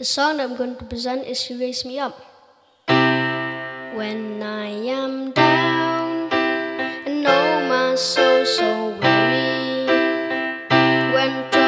The song I'm going to present is She Raise Me Up. When I am down and know my soul so weary, when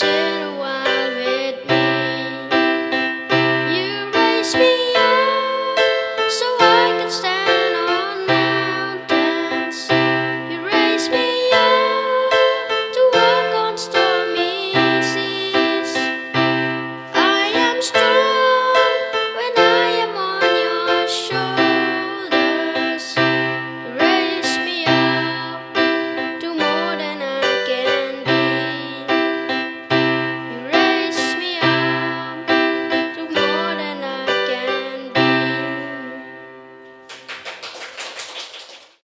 to